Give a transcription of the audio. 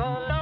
Hello.